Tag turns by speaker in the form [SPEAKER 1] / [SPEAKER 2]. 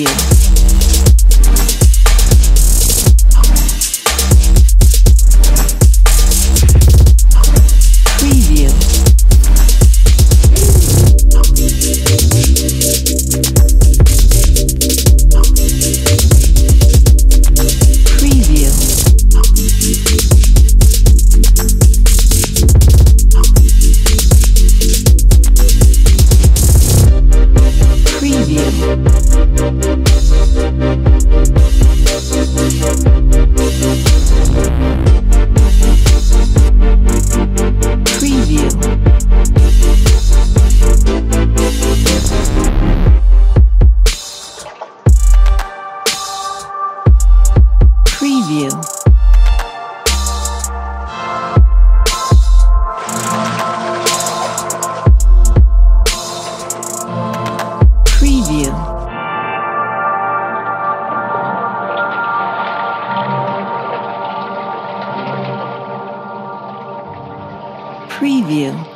[SPEAKER 1] you. Preview.